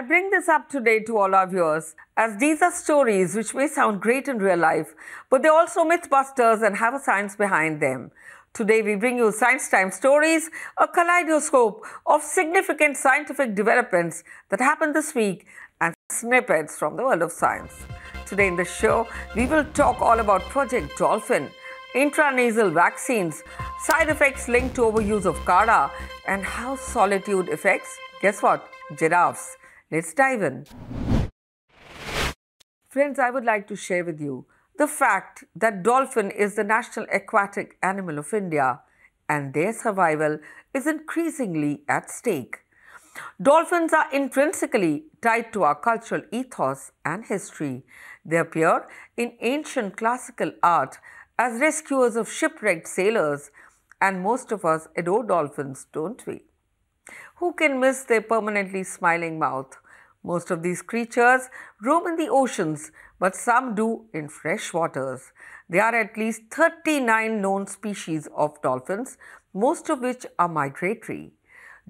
I bring this up today to all our viewers as these are stories which may sound great in real life, but they're also mythbusters and have a science behind them. Today, we bring you Science Time Stories, a kaleidoscope of significant scientific developments that happened this week and snippets from the world of science. Today in the show, we will talk all about Project Dolphin, intranasal vaccines, side effects linked to overuse of kada, and how solitude affects, guess what, giraffes. Let's dive in. Friends, I would like to share with you the fact that dolphin is the national aquatic animal of India and their survival is increasingly at stake. Dolphins are intrinsically tied to our cultural ethos and history. They appear in ancient classical art as rescuers of shipwrecked sailors, and most of us adore dolphins, don't we? Who can miss their permanently smiling mouth? Most of these creatures roam in the oceans, but some do in fresh waters. There are at least 39 known species of dolphins, most of which are migratory.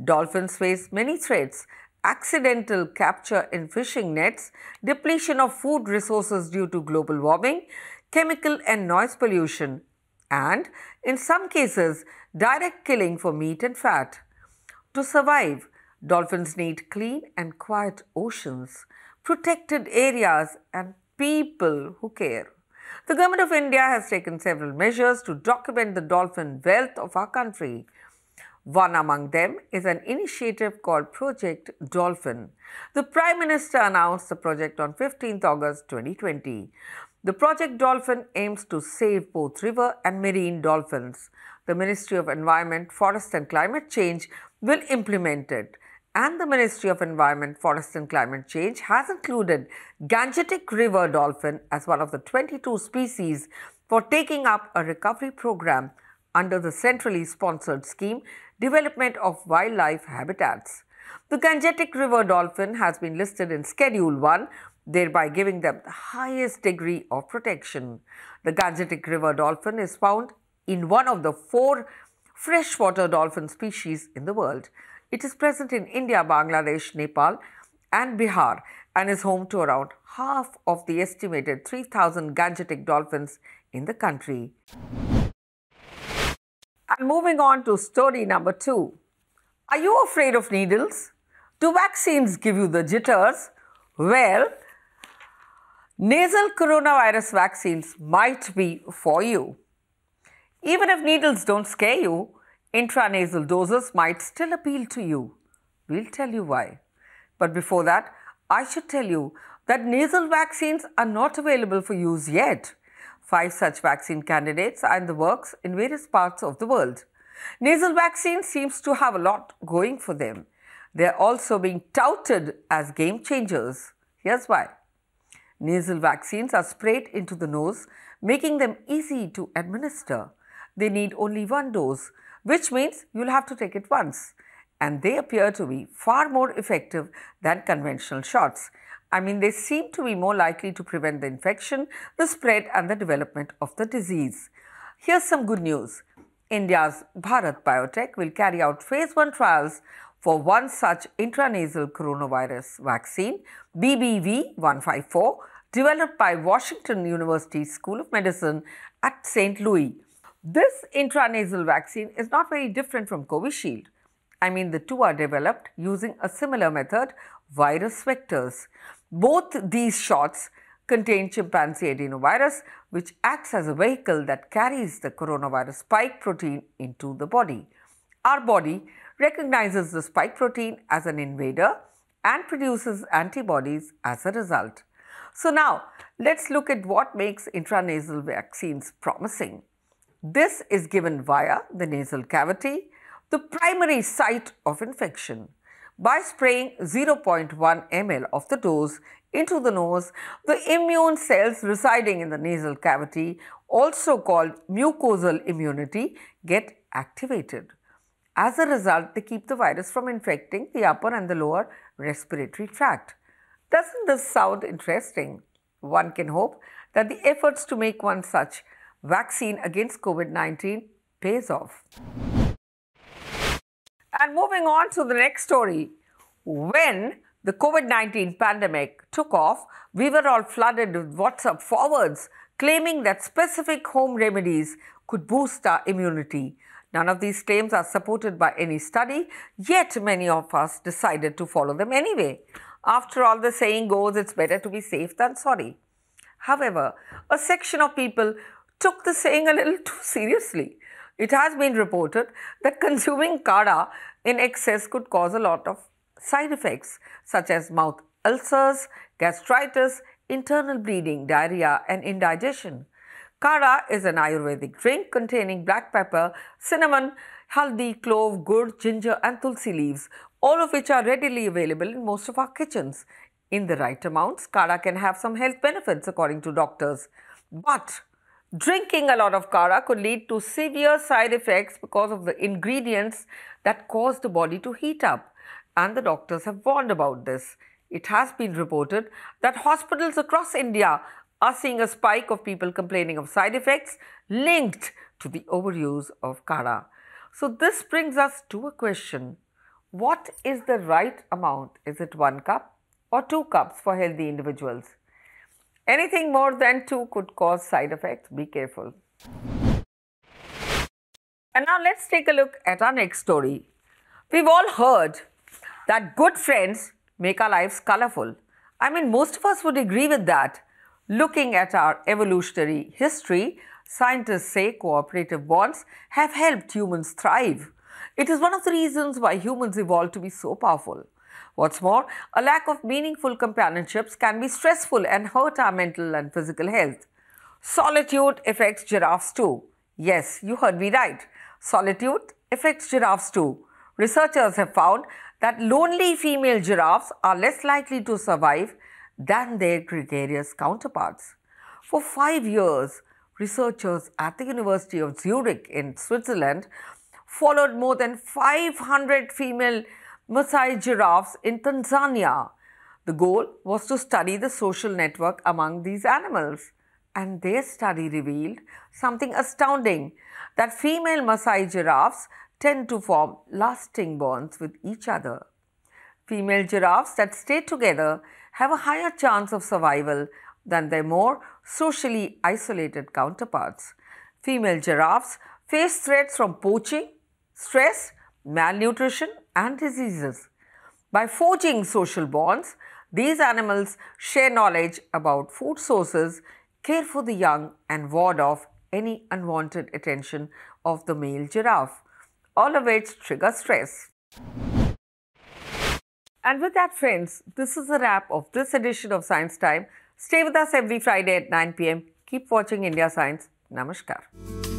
Dolphins face many threats accidental capture in fishing nets, depletion of food resources due to global warming, chemical and noise pollution, and, in some cases, direct killing for meat and fat. To survive, dolphins need clean and quiet oceans, protected areas, and people who care. The Government of India has taken several measures to document the dolphin wealth of our country. One among them is an initiative called Project Dolphin. The Prime Minister announced the project on 15th August 2020. The Project Dolphin aims to save both river and marine dolphins. The Ministry of Environment, Forest and Climate Change will implement it. And the Ministry of Environment, Forest and Climate Change has included Gangetic River dolphin as one of the 22 species for taking up a recovery program under the centrally sponsored scheme Development of Wildlife Habitats. The Gangetic River dolphin has been listed in Schedule 1, thereby giving them the highest degree of protection. The Gangetic River dolphin is found in one of the four freshwater dolphin species in the world. It is present in India, Bangladesh, Nepal, and Bihar and is home to around half of the estimated 3,000 Gangetic dolphins in the country. And moving on to story number two. Are you afraid of needles? Do vaccines give you the jitters? Well, nasal coronavirus vaccines might be for you. Even if needles don't scare you, intranasal doses might still appeal to you. We'll tell you why. But before that, I should tell you that nasal vaccines are not available for use yet. Five such vaccine candidates are in the works in various parts of the world. Nasal vaccine seems to have a lot going for them. They're also being touted as game changers. Here's why. Nasal vaccines are sprayed into the nose, making them easy to administer. They need only one dose, which means you'll have to take it once. And they appear to be far more effective than conventional shots. I mean, they seem to be more likely to prevent the infection, the spread, and the development of the disease. Here's some good news India's Bharat Biotech will carry out phase 1 trials for one such intranasal coronavirus vaccine, BBV 154, developed by Washington University School of Medicine at St. Louis. This intranasal vaccine is not very different from Covishield. I mean, the two are developed using a similar method, virus vectors. Both these shots contain chimpanzee adenovirus, which acts as a vehicle that carries the coronavirus spike protein into the body. Our body recognizes the spike protein as an invader and produces antibodies as a result. So now let's look at what makes intranasal vaccines promising. This is given via the nasal cavity, the primary site of infection. By spraying 0.1 ml of the dose into the nose, the immune cells residing in the nasal cavity, also called mucosal immunity, get activated. As a result, they keep the virus from infecting the upper and the lower respiratory tract. Doesn't this sound interesting? One can hope that the efforts to make one such vaccine against COVID 19 pays off. And moving on to the next story. When the COVID 19 pandemic took off, we were all flooded with WhatsApp forwards claiming that specific home remedies could boost our immunity. None of these claims are supported by any study, yet many of us decided to follow them anyway. After all, the saying goes, it's better to be safe than sorry. However, a section of people took the saying a little too seriously. It has been reported that consuming kada in excess could cause a lot of side effects such as mouth ulcers, gastritis, internal bleeding, diarrhea, and indigestion. Kada is an Ayurvedic drink containing black pepper, cinnamon, haldi, clove, gur, ginger, and tulsi leaves, all of which are readily available in most of our kitchens. In the right amounts, kada can have some health benefits according to doctors. But drinking a lot of kada could lead to severe side effects because of the ingredients that cause the body to heat up and the doctors have warned about this. It has been reported that hospitals across India are seeing a spike of people complaining of side effects linked to the overuse of kada. So, this brings us to a question What is the right amount? Is it one cup or two cups for healthy individuals? Anything more than two could cause side effects. Be careful. And now let's take a look at our next story. We've all heard that good friends make our lives colorful. I mean, most of us would agree with that. Looking at our evolutionary history, scientists say cooperative bonds have helped humans thrive. It is one of the reasons why humans evolved to be so powerful. What's more, a lack of meaningful companionships can be stressful and hurt our mental and physical health. Solitude affects giraffes too. Yes, you heard me right. Solitude affects giraffes too. Researchers have found that lonely female giraffes are less likely to survive than their gregarious counterparts. For five years, researchers at the University of Zurich in Switzerland followed more than 500 female Maasai giraffes in Tanzania. The goal was to study the social network among these animals. And their study revealed something astounding that female Maasai giraffes tend to form lasting bonds with each other. Female giraffes that stay together have a higher chance of survival than their more socially isolated counterparts. Female giraffes face threats from poaching, stress, malnutrition, and diseases. By forging social bonds, these animals share knowledge about food sources, care for the young, and ward off any unwanted attention of the male giraffe all of which trigger stress. And with that, friends, this is a wrap of this edition of Science Time. Stay with us every Friday at 9 pm. Keep watching India Science. Namaskar.